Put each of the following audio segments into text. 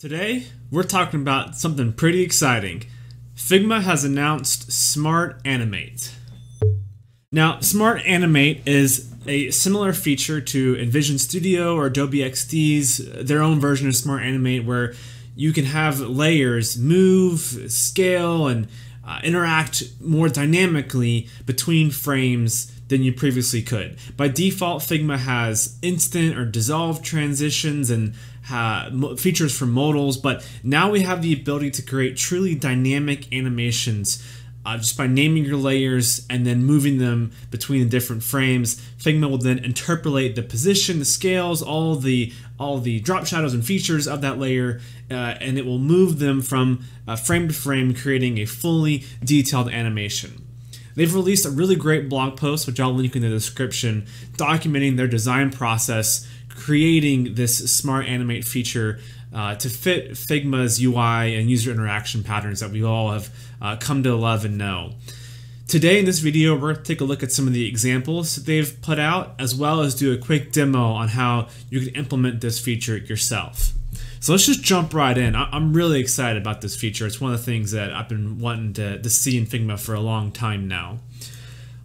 Today, we're talking about something pretty exciting. Figma has announced Smart Animate. Now, Smart Animate is a similar feature to InVision Studio or Adobe XD's, their own version of Smart Animate, where you can have layers move, scale, and uh, interact more dynamically between frames than you previously could. By default, Figma has instant or dissolve transitions and uh, features for modals, but now we have the ability to create truly dynamic animations uh, just by naming your layers and then moving them between the different frames. Figma will then interpolate the position, the scales, all the all the drop shadows and features of that layer, uh, and it will move them from uh, frame to frame, creating a fully detailed animation. They've released a really great blog post, which I'll link in the description, documenting their design process creating this smart animate feature uh, to fit Figma's UI and user interaction patterns that we all have uh, come to love and know. Today in this video, we're going to take a look at some of the examples they've put out, as well as do a quick demo on how you can implement this feature yourself. So let's just jump right in. I'm really excited about this feature. It's one of the things that I've been wanting to, to see in Figma for a long time now.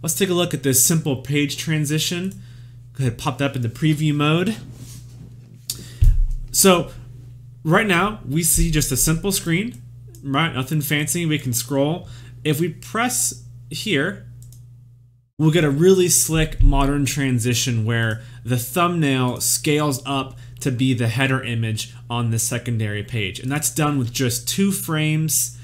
Let's take a look at this simple page transition. Go ahead, pop that up in the preview mode. So right now we see just a simple screen, right? Nothing fancy. We can scroll. If we press here, we'll get a really slick modern transition where the thumbnail scales up to be the header image on the secondary page. And that's done with just two frames,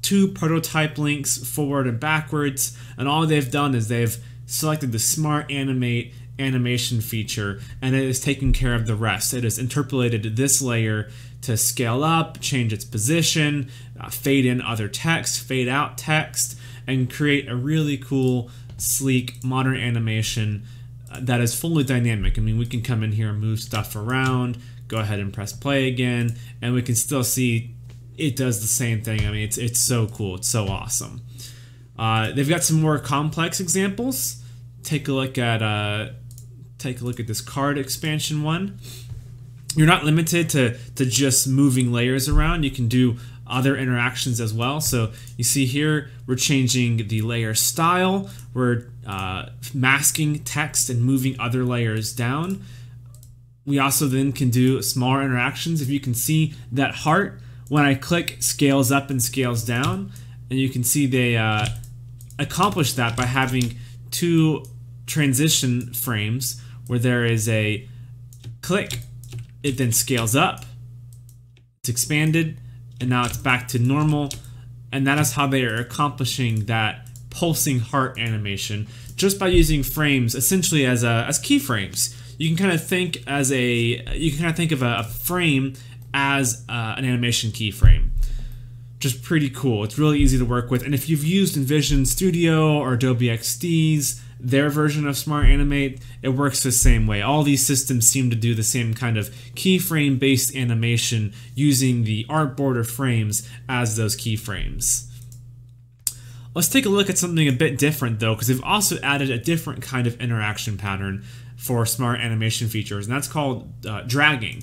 two prototype links forward and backwards. And all they've done is they've selected the Smart Animate animation feature and it is taking care of the rest. It has interpolated this layer to scale up, change its position, uh, fade in other text, fade out text, and create a really cool, sleek, modern animation uh, that is fully dynamic. I mean, we can come in here and move stuff around, go ahead and press play again, and we can still see it does the same thing. I mean, it's, it's so cool. It's so awesome. Uh, they've got some more complex examples. Take a look at uh, take a look at this card expansion one. You're not limited to, to just moving layers around. You can do other interactions as well. So you see here, we're changing the layer style. We're uh, masking text and moving other layers down. We also then can do smaller interactions. If you can see that heart, when I click, scales up and scales down. And you can see they uh, accomplish that by having two transition frames where there is a click, it then scales up, it's expanded, and now it's back to normal. And that is how they are accomplishing that pulsing heart animation just by using frames essentially as a, as keyframes. You can kind of think as a you can kind of think of a, a frame as uh, an animation keyframe. Just pretty cool. It's really easy to work with. And if you've used InVision Studio or Adobe XD's their version of Smart Animate, it works the same way. All these systems seem to do the same kind of keyframe based animation using the artboard or frames as those keyframes. Let's take a look at something a bit different though, because they've also added a different kind of interaction pattern for smart animation features, and that's called uh, dragging.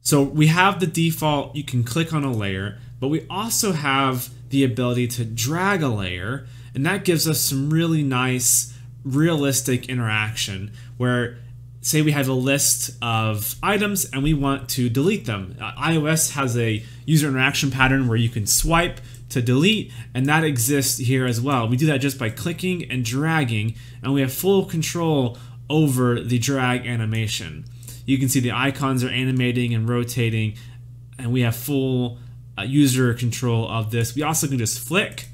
So we have the default, you can click on a layer, but we also have the ability to drag a layer and that gives us some really nice, realistic interaction where say we have a list of items and we want to delete them. Uh, iOS has a user interaction pattern where you can swipe to delete, and that exists here as well. We do that just by clicking and dragging, and we have full control over the drag animation. You can see the icons are animating and rotating, and we have full uh, user control of this. We also can just flick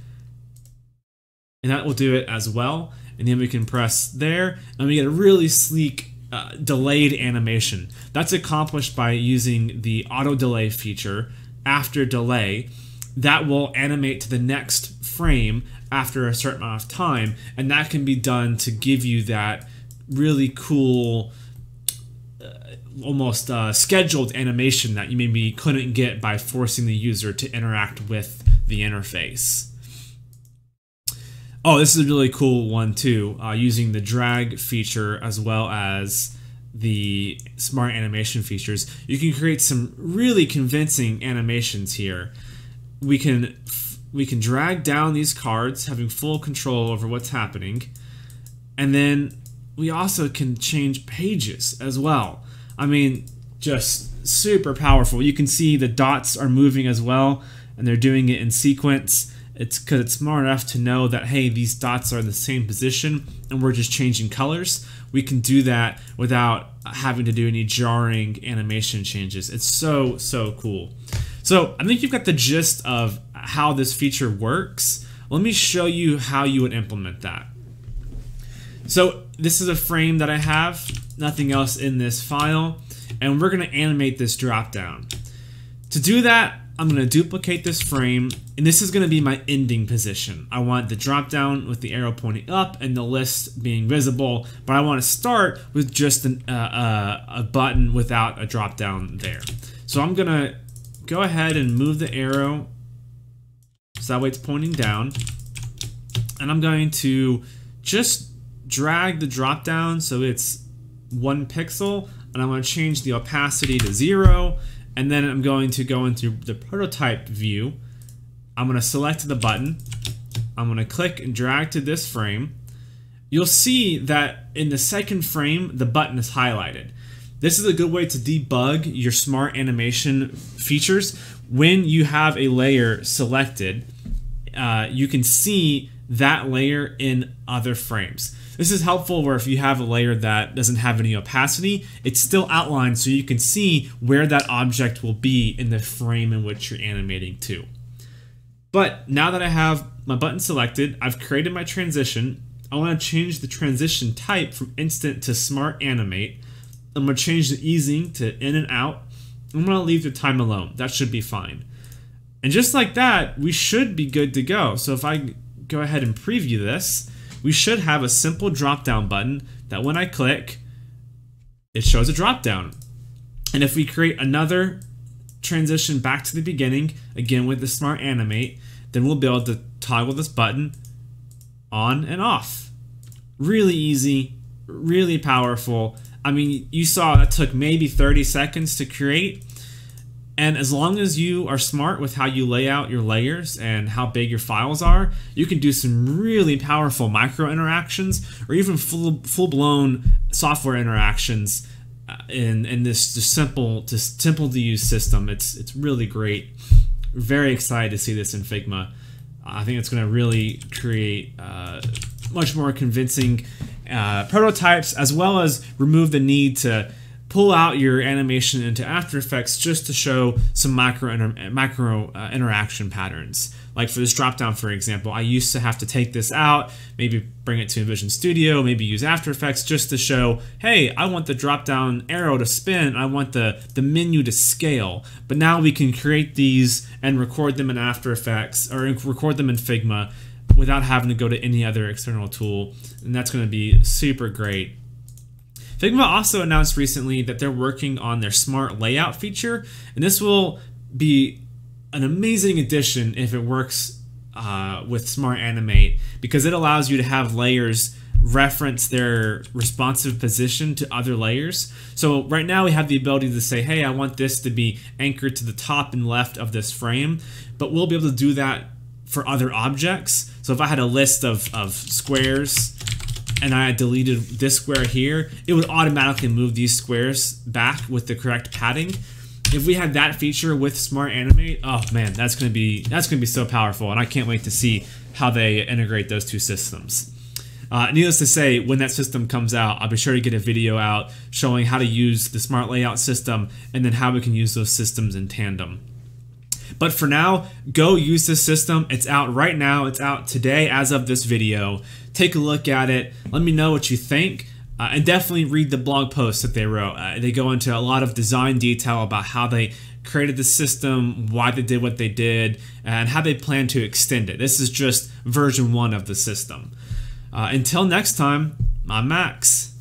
and that will do it as well. And then we can press there, and we get a really sleek uh, delayed animation. That's accomplished by using the auto delay feature after delay. That will animate to the next frame after a certain amount of time, and that can be done to give you that really cool, uh, almost uh, scheduled animation that you maybe couldn't get by forcing the user to interact with the interface. Oh, this is a really cool one too, uh, using the drag feature as well as the smart animation features, you can create some really convincing animations here. We can we can drag down these cards, having full control over what's happening, and then we also can change pages as well. I mean, just super powerful. You can see the dots are moving as well, and they're doing it in sequence. It's because it's smart enough to know that, hey, these dots are in the same position and we're just changing colors. We can do that without having to do any jarring animation changes. It's so, so cool. So I think you've got the gist of how this feature works. Let me show you how you would implement that. So this is a frame that I have, nothing else in this file, and we're gonna animate this drop down. To do that, I'm going to duplicate this frame, and this is going to be my ending position. I want the drop down with the arrow pointing up and the list being visible, but I want to start with just an, uh, uh, a button without a drop down there. So I'm going to go ahead and move the arrow so that way it's pointing down, and I'm going to just drag the drop down so it's one pixel, and I'm going to change the opacity to zero, and then I'm going to go into the prototype view. I'm going to select the button. I'm going to click and drag to this frame. You'll see that in the second frame, the button is highlighted. This is a good way to debug your smart animation features. When you have a layer selected, uh, you can see that layer in other frames. This is helpful where if you have a layer that doesn't have any opacity, it's still outlined so you can see where that object will be in the frame in which you're animating to. But now that I have my button selected, I've created my transition. I want to change the transition type from instant to smart animate. I'm going to change the easing to in and out. I'm going to leave the time alone. That should be fine. And just like that, we should be good to go. So if I go ahead and preview this, we should have a simple drop down button that when I click, it shows a drop down. And if we create another transition back to the beginning, again with the smart animate, then we'll be able to toggle this button on and off. Really easy, really powerful. I mean, you saw that took maybe 30 seconds to create, and as long as you are smart with how you lay out your layers and how big your files are, you can do some really powerful micro interactions or even full full blown software interactions uh, in in this just simple just simple to use system. It's it's really great. Very excited to see this in Figma. I think it's going to really create uh, much more convincing uh, prototypes as well as remove the need to pull out your animation into After Effects just to show some micro inter micro uh, interaction patterns. Like for this dropdown, for example, I used to have to take this out, maybe bring it to InVision Studio, maybe use After Effects just to show, hey, I want the drop-down arrow to spin, I want the, the menu to scale. But now we can create these and record them in After Effects, or record them in Figma without having to go to any other external tool. And that's going to be super great. Figma also announced recently that they're working on their smart layout feature, and this will be an amazing addition if it works uh, with Smart Animate because it allows you to have layers reference their responsive position to other layers. So right now we have the ability to say, hey, I want this to be anchored to the top and left of this frame, but we'll be able to do that for other objects. So if I had a list of, of squares and I deleted this square here, it would automatically move these squares back with the correct padding. If we had that feature with Smart Animate, oh man, that's gonna be that's gonna be so powerful, and I can't wait to see how they integrate those two systems. Uh, needless to say, when that system comes out, I'll be sure to get a video out showing how to use the Smart Layout system and then how we can use those systems in tandem. But for now, go use this system. It's out right now. It's out today as of this video. Take a look at it. Let me know what you think. Uh, and definitely read the blog post that they wrote. Uh, they go into a lot of design detail about how they created the system, why they did what they did, and how they plan to extend it. This is just version one of the system. Uh, until next time, I'm Max.